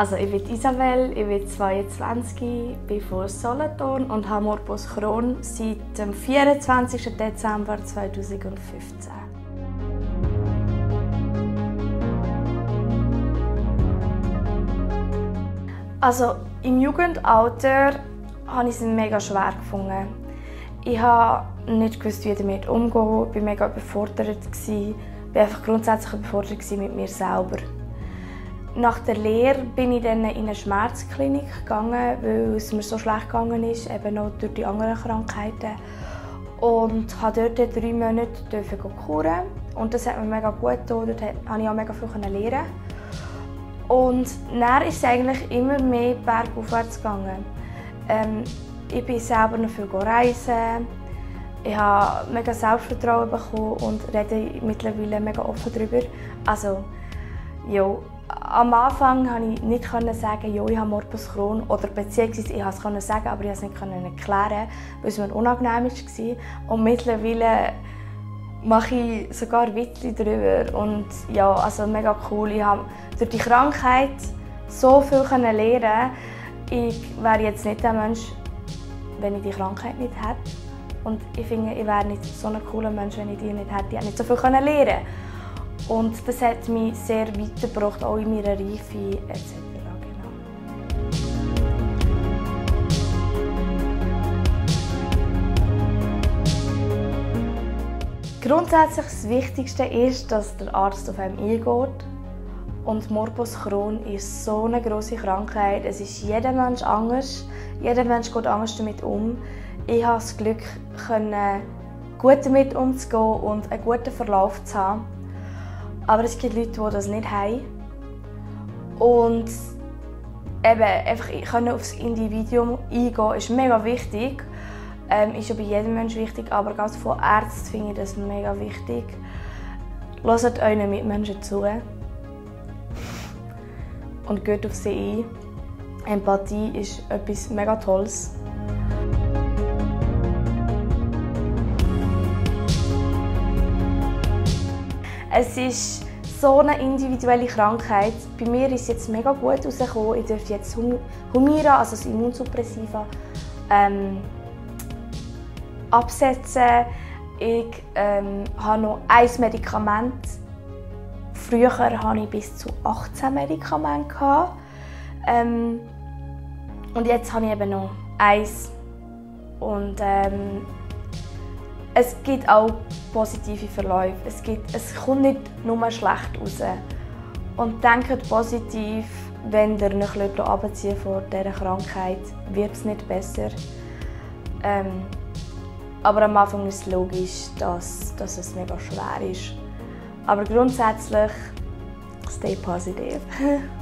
Also ich bin Isabel, ich bin 22, bin von Solothurn und habe Morbus Crohn seit dem 24. Dezember 2015. Also im Jugendalter habe ich es mega schwer gefunden. Ich habe nicht gewusst, wie damit umgehen. Ich war mega überfordert. Ich war einfach grundsätzlich überfordert mit mir selber. Nach der Lehre bin ich dann in eine Schmerzklinik gegangen, weil es mir so schlecht gegangen ist, eben auch durch die anderen Krankheiten. Und durfte dort drei Monate kuren. Und das hat mir mega gut getan. Dort konnte ich auch mega viel lernen. Und dann ist es eigentlich immer mehr bergaufwärts gegangen. Ähm, ich bin selber noch viel reisen. Ich habe mega Selbstvertrauen bekommen und rede mittlerweile mega offen darüber. Also, ja, am Anfang konnte ich nicht sagen, ja, ich habe Morbus Crohn oder beziehungsweise ich konnte es sagen, aber ich konnte es nicht erklären, weil es mir unangenehm war. Und mittlerweile mache ich sogar Witze darüber und ja, also mega cool. Ich habe durch die Krankheit so viel lernen Ich wäre jetzt nicht der Mensch, wenn ich die Krankheit nicht hätte. Und ich finde, ich wäre nicht so ein cooler Mensch, wenn ich die nicht hätte. Ich hätte nicht so viel lernen und das hat mich sehr weitergebracht, auch in meiner Reife etc. Genau. Grundsätzlich das Wichtigste ist, dass der Arzt auf einem eingeht. Und Morbus Crohn ist so eine große Krankheit. Es ist jeder Mensch anders. Jeder Mensch geht anders damit um. Ich habe das Glück, gut damit umzugehen und einen guten Verlauf zu haben. Aber es gibt Leute, die das nicht haben. Und eben, einfach können aufs Individuum eingehen, ist mega wichtig. Ähm, ist ja bei jedem Menschen wichtig, aber ganz Ärzten finde ich das mega wichtig. Hört euren Mitmenschen zu und geht auf sie ein. Empathie ist etwas mega Tolles. Es ist so eine individuelle Krankheit. Bei mir ist es jetzt mega gut rausgekommen. Ich darf jetzt Humira, also das Immunsuppressiva, ähm, absetzen. Ich ähm, habe noch ein Medikament. Früher hatte ich bis zu 18 Medikamente. Ähm, und jetzt habe ich eben noch eins. Und ähm, es gibt auch positive Verläufe. Es, gibt, es kommt nicht nur schlecht raus. Und denkt positiv, wenn ihr noch ein bisschen abziehen vor dieser Krankheit, wird es nicht besser. Ähm, aber am Anfang ist es logisch, dass, dass es mega schwer ist. Aber grundsätzlich, stay positive.